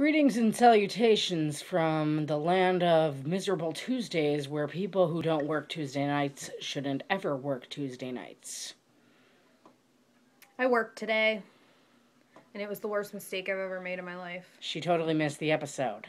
Greetings and salutations from the land of miserable Tuesdays where people who don't work Tuesday nights shouldn't ever work Tuesday nights. I worked today, and it was the worst mistake I've ever made in my life. She totally missed the episode.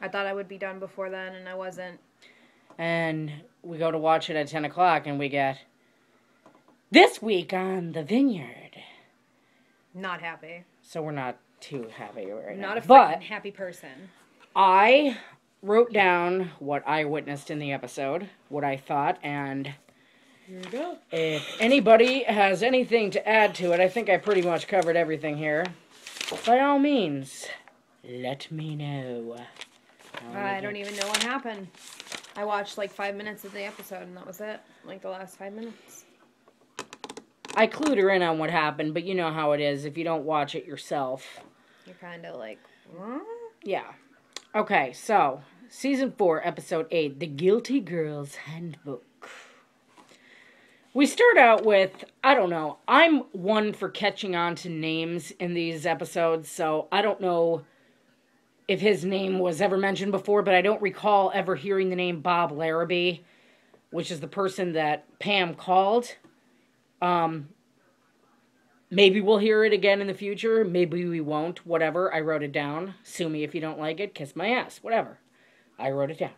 I thought I would be done before then, and I wasn't. And we go to watch it at 10 o'clock and we get this week on the vineyard. Not happy. So we're not too happy right now. Not a but happy person. I wrote down what I witnessed in the episode, what I thought, and Here we go. if anybody has anything to add to it, I think I pretty much covered everything here. By all means, let me know. I don't even know what happened. I watched like five minutes of the episode, and that was it. Like the last five minutes. I clued her in on what happened, but you know how it is if you don't watch it yourself. You're kind of like, "Huh?" Yeah. Okay, so season four, episode eight, The Guilty Girl's Handbook. We start out with, I don't know, I'm one for catching on to names in these episodes, so I don't know if his name was ever mentioned before, but I don't recall ever hearing the name Bob Larrabee, which is the person that Pam called. Um, maybe we'll hear it again in the future. Maybe we won't. Whatever. I wrote it down. Sue me if you don't like it. Kiss my ass. Whatever. I wrote it down.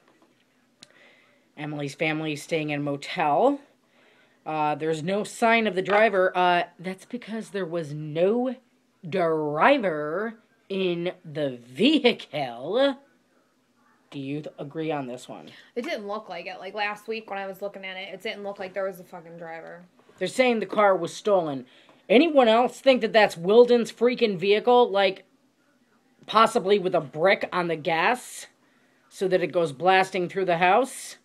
Emily's family is staying in a motel. Uh, there's no sign of the driver. Uh, that's because there was no driver in the vehicle. Do you agree on this one? It didn't look like it. Like last week when I was looking at it, it didn't look like there was a fucking driver. They're saying the car was stolen. Anyone else think that that's Wilden's freaking vehicle? Like, possibly with a brick on the gas so that it goes blasting through the house?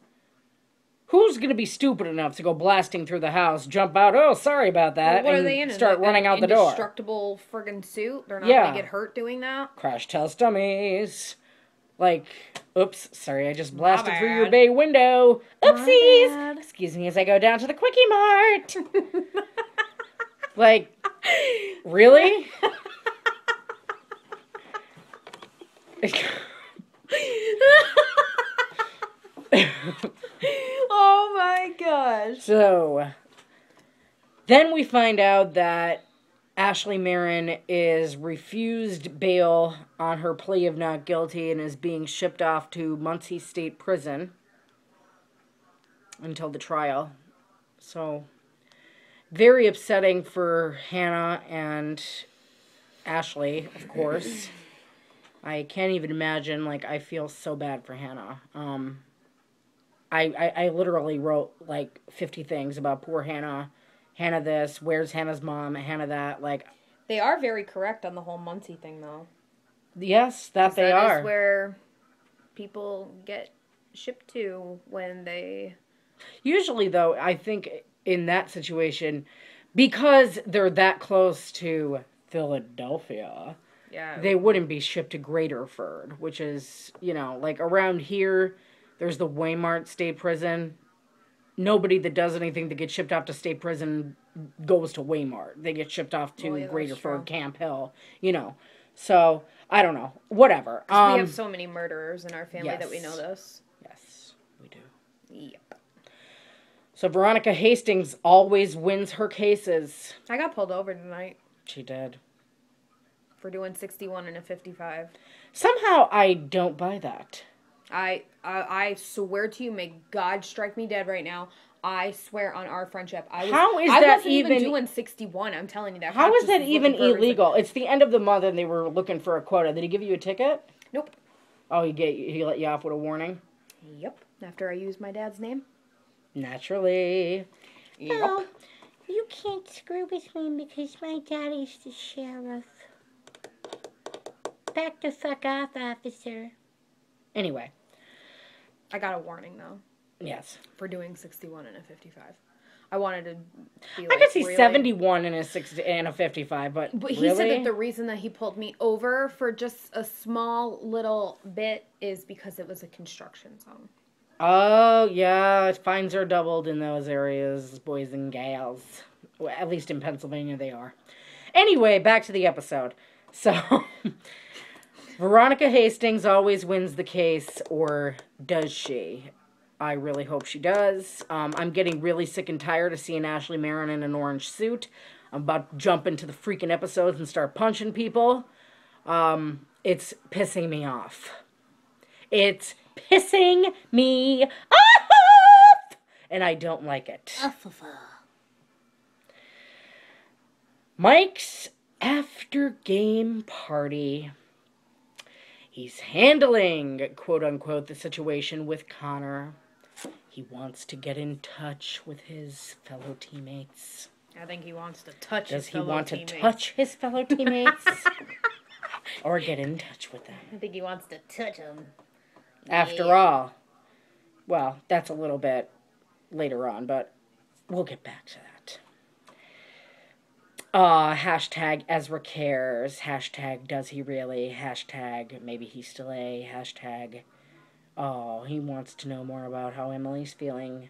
Who's gonna be stupid enough to go blasting through the house, jump out, oh, sorry about that, what are they in? start An- running out the door? Indestructible friggin' suit. They're not Yeah. gonna get hurt doing that. Crash test dummies. Like, oops, sorry, I just blasted through your bay window. Oopsies! Excuse me as I go down to the Quickie Mart. like, really? oh my gosh. so, then we find out that Ashley Marin is refused bail on her plea of not guilty and is being shipped off to Muncy State Prison until the trial. So, very upsetting for Hannah and Ashley, of course. I can't even imagine. Like, I feel so bad for Hannah. Um, I, I, I literally wrote like 50 things about poor Hannah. Hannah this, where's Hannah's mom, Hannah that. Like, They are very correct on the whole Muncy thing, though. yes, that they That is are. where people get shipped to when they. Usually, though, I think in that situation, because they're that close to Philadelphia, Yeah. they wouldn't be shipped to Graterford, which is, you know, like around here, there's the Waymart State Prison. Nobody that does anything that gets shipped off to state prison goes to Waymart. They get shipped off to Well, yeah, that's true. Graterford, Camp Hill, you know. So, I don't know. Whatever. Um, we have so many murderers in our family that we know this. yes, we do. Yep. So, Veronica Hastings always wins her cases. I got pulled over tonight She did. for doing 61 and a 55. Somehow, I don't buy that. I, I I swear to you, may God strike me dead right now. I swear on our friendship. I was, How is I that wasn't even, even- doing 61. I'm telling you that. How Cop is just that even looking for a reason. illegal? It's the end of the month and they were looking for a quota. Did he give you a ticket? Nope. Oh, he get he let you off with a warning. Yep. After I used my dad's name. Naturally. Yep. Oh, you can't screw with me because my daddy's the sheriff. Back the fuck off, officer. Anyway, I got a warning though yes. for doing 61 and a 55. I wanted to be I could see really- 71 and a 60 and a 55, but, But he really? said that the reason that he pulled me over for just a small little bit is because it was a construction zone. Oh, yeah, fines are doubled in those areas, boys and gals. Well, at least in Pennsylvania they are. Anyway, back to the episode. So, Veronica Hastings always wins the case, or does she? I really hope she does. Um, I'm getting really sick and tired of seeing Ashley Marin in an orange suit. I'm about to jump into the freaking episodes and start punching people. Um, it's pissing me off. It's pissing me off! And I don't like it. Mike's after game party. He's handling, quote unquote, the situation with Connor. He wants to get in touch with his fellow teammates. I think he wants to touch Does his he want teammates. to touch his fellow teammates? or get in touch with them? I think he wants to touch them. After all, well, that's a little bit later on, but we'll get back to that. Uh, hashtag Ezra cares. Hashtag does he really? Hashtag maybe he's still a. Hashtag oh, he wants to know more about how Emily's feeling.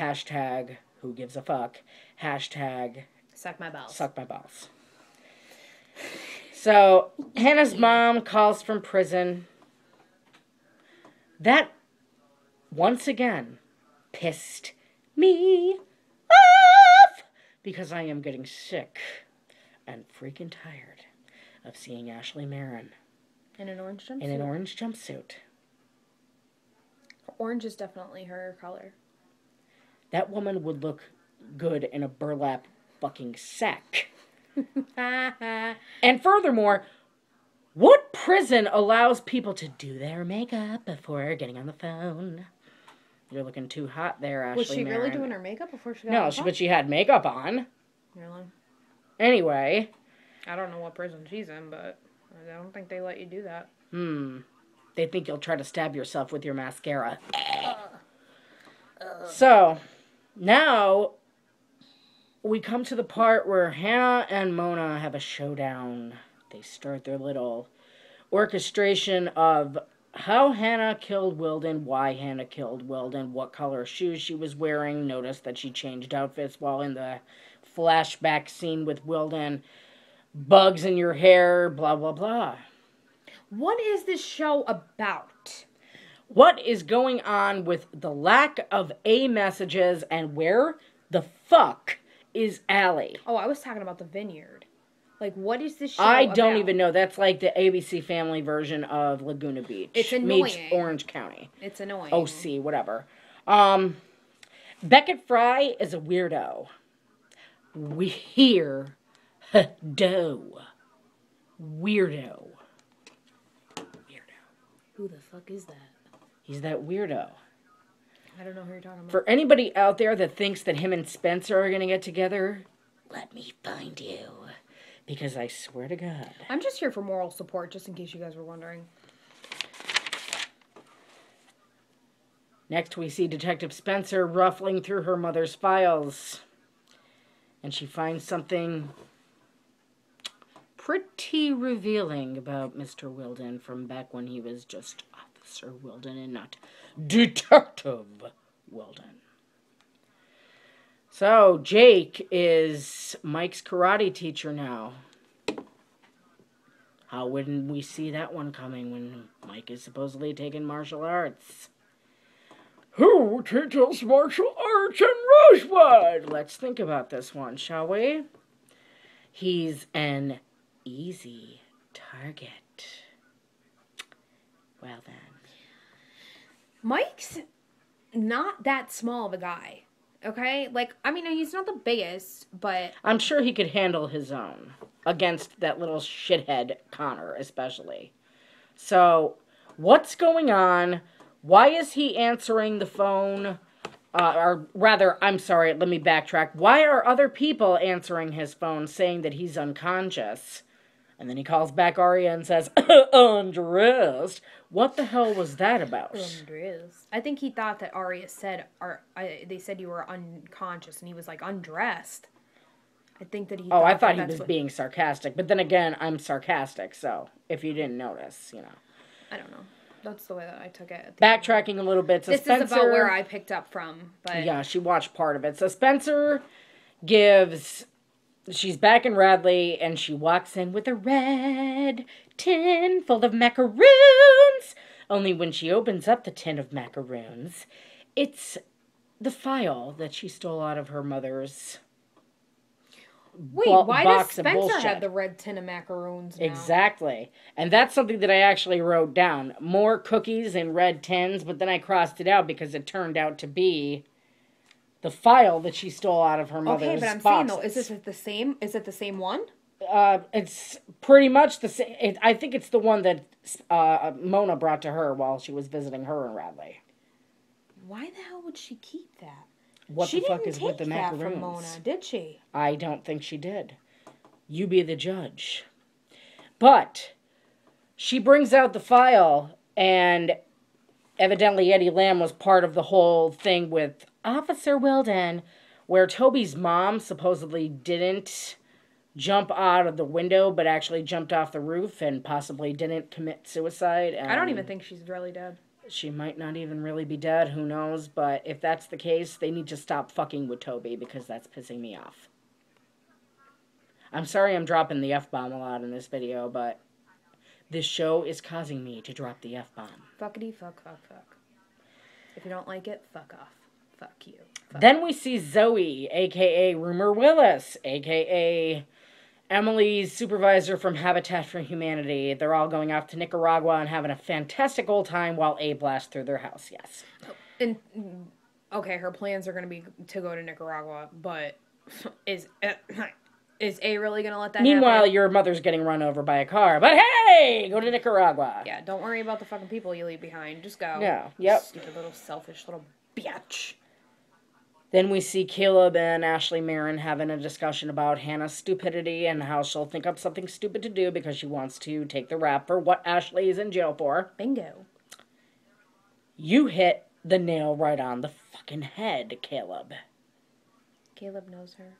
Hashtag who gives a fuck. Hashtag Suck my balls. suck my balls. So Hannah's mom calls from prison. That once again pissed me off because I am getting sick and freaking tired of seeing Ashley Marin In an orange jumpsuit. in an orange jumpsuit. Orange is definitely her color. That woman would look good in a burlap fucking sack. And furthermore, what prison allows people to do their makeup before getting on the phone? You're looking too hot there, Ashley. Was she really doing her makeup before she got No, she, but she had makeup on. Really? Anyway, I don't know what prison she's in, but I don't think they let you do that. hmm. They think you'll try to stab yourself with your mascara. So, now we come to the part where Hannah and Mona have a showdown. They start their little orchestration of how Hannah killed Wilden, why Hannah killed Wilden, what color shoes she was wearing. Notice that she changed outfits while in the flashback scene with Wilden. Bugs in your hair, blah, blah, blah. What is this show about? What is going on with the lack of A messages and where the fuck is Ali? Oh, I was talking about the vineyard. Like, what is this show I don't about? even know. That's like the ABC Family version of Laguna Beach. It's meets. Orange County. It's annoying. OC, whatever. Um, Beckett Fry is a weirdo. Weirdo. Weirdo. Weirdo. Who the fuck is that? He's that weirdo. I don't know who you're talking about. For anybody out there that thinks that him and Spencer are gonna get together, let me find you. Because I swear to God. I'm just here for moral support, just in case you guys were wondering. Next, we see Detective Spencer ruffling through her mother's files. And she finds something pretty revealing about Mr. Wilden from back when he was just Officer Wilden and not Detective Wilden. So, Jake is Mike's karate teacher now. How wouldn't we see that one coming when Mike is supposedly taking martial arts? Who teaches martial arts in Rosewood? Let's think about this one, shall we? He's an easy target. Well then. Mike's not that small of a guy. Okay? Like, I mean, he's not the biggest, but I'm sure he could handle his own against that little shithead Connor, especially. So, what's going on? Why is he answering the phone? Uh, or rather, I'm sorry, let me backtrack. Why are other people answering his phone saying that he's unconscious? And then he calls back Aria and says, undressed. What the hell was that about? Andres. I think he thought that Aria said, "Ar- I, they said you were unconscious," and he was like undressed. I think that he. Oh, I that thought he was what- being sarcastic. But then again, I'm sarcastic, so if you didn't notice, you know. I don't know. That's the way that I took it. Backtracking a little bit. So This Spencer, is about where I picked up from, but Yeah, she watched part of it. So Spencer gives she's back in Radley and she walks in with a red tin full of macaroons. Only when she opens up the tin of macaroons, it's the file that she stole out of her mother's. Wait, bo- why does Spencer have the red tin of macaroons now? Exactly. And that's something that I actually wrote down. More cookies in red tins, but then I crossed it out because it turned out to be the file that she stole out of her mother's Okay, but I'm saying though, is this the same? Is it the same one? Uh, it's pretty much the same. It, I think it's the one that uh, Mona brought to her while she was visiting her in Radley. Why the hell would she keep that? What she the fuck is with the that macaroons? from Mona, did she? I don't think she did. You be the judge. But she brings out the file, and evidently Eddie Lamb was part of the whole thing with Officer Wilden, where Toby's mom supposedly didn't jump out of the window, but actually jumped off the roof and possibly didn't commit suicide. I don't even think she's really dead. She might not even really be dead, who knows? But if that's the case, they need to stop fucking with Toby because that's pissing me off. I'm sorry I'm dropping the F bomb a lot in this video, but this show is causing me to drop the F bomb. Fuckity fuck fuck fuck. If you don't like it, fuck off. Fuck you. Fuck Then we see Zoe, aka Rumor Willis, aka Emily's supervisor from Habitat for Humanity. They're all going off to Nicaragua and having a fantastic old time while A blasts through their house. Yes. And mm, okay, her plans are going to be to go to Nicaragua, but is is A really going to let that Meanwhile, happen? your mother's getting run over by a car. But hey, go to Nicaragua. Yeah, don't worry about the fucking people you leave behind. Just go. No, yep. Stupid little selfish little bitch. Then we see Caleb and Ashley Marin having a discussion about Hannah's stupidity and how she'll think up something stupid to do because she wants to take the rap for what Ashley is in jail for. Bingo. You hit the nail right on the fucking head, Caleb. Caleb knows her.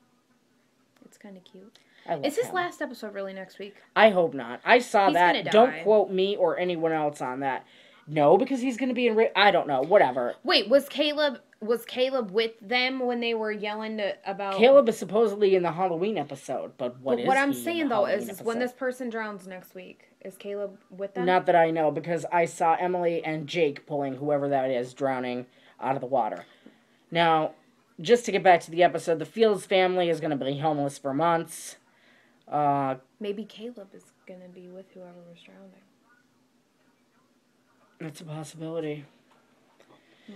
It's kind of cute. Is his last episode really next week? I hope not. I saw He's that. gonna Don't quote me or anyone else on that. No, because he's going to be in. Ra- I don't know. Whatever. Wait, was Caleb was Caleb with them when they were yelling to, about Caleb is supposedly in the Halloween episode, but what But is what I'm saying though Halloween is, when this person drowns next week, is Caleb with them? Not that I know, because I saw Emily and Jake pulling whoever that is drowning out of the water. Now, just to get back to the episode, the Fields family is going to be homeless for months. Uh, Maybe Caleb is gonna be with whoever was drowning. That's a possibility.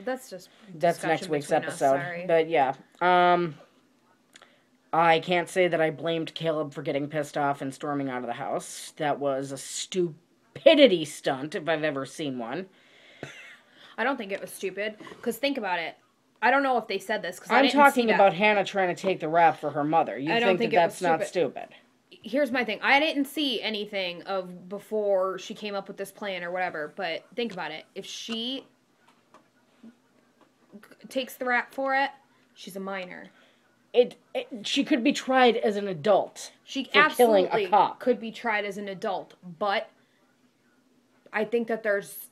That's just That's next week's us, episode. sorry. But yeah. Um I can't say that I blamed Caleb for getting pissed off and storming out of the house. That was a stupidity stunt if I've ever seen one. I don't think it was stupid. Cause think about it. I don't know if they said this. Cause I I'm talking about Hannah trying to take the rap for her mother. You I don't think, think that that's not stupid. Here's my thing. I didn't see anything of before she came up with this plan or whatever. But think about it. If she takes the rap for it, she's a minor. It, it she could be tried as an adult. She for killing a absolutely cop. could be tried as an adult, but I think that there's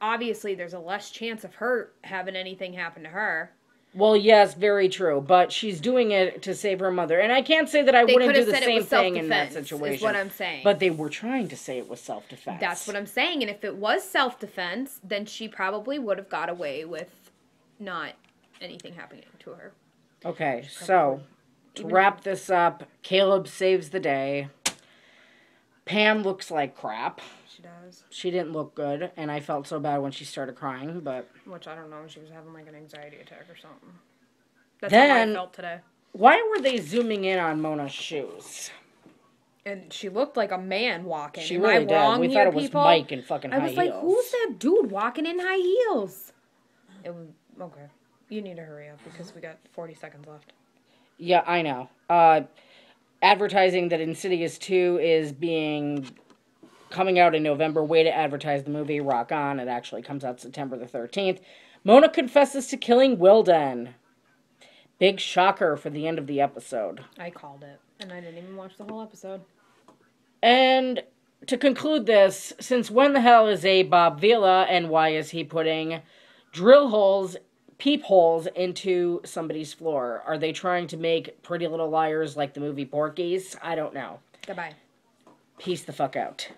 obviously there's a less chance of her having anything happen to her. Well, yes, very true, but she's doing it to save her mother, and I can't say that I They wouldn't do the same thing in that situation. is what I'm saying. But they were trying to say it was self-defense. That's what I'm saying. And if it was self defense, then she probably would have got away with not anything happening to her. Okay, so to Even- wrap this up, Caleb saves the day. Pam looks like crap. She does. She didn't look good, and I felt so bad when she started crying, but Which I don't know. She was having like an anxiety attack or something. That's Then- how I felt today. why were they zooming in on Mona's shoes? And she looked like a man walking. She Am really I did. wrong We here, thought it was? Mike in fucking I high was like, who's that dude walking in high heels? It was okay. You need to hurry up because we got 40 seconds left. Yeah, I know. Uh, advertising that Insidious 2 is being coming out in November. Way to advertise the movie. Rock on. It actually comes out September the 13th. Mona confesses to killing Wilden. Big shocker for the end of the episode. I called it, and I didn't even watch the whole episode. And to conclude this, since when the hell is a Bob Vila and why is he putting drill holes peepholes into somebody's floor. Are they trying to make Pretty Little Liars like the movie Porky's? I don't know. Goodbye. Peace the fuck out.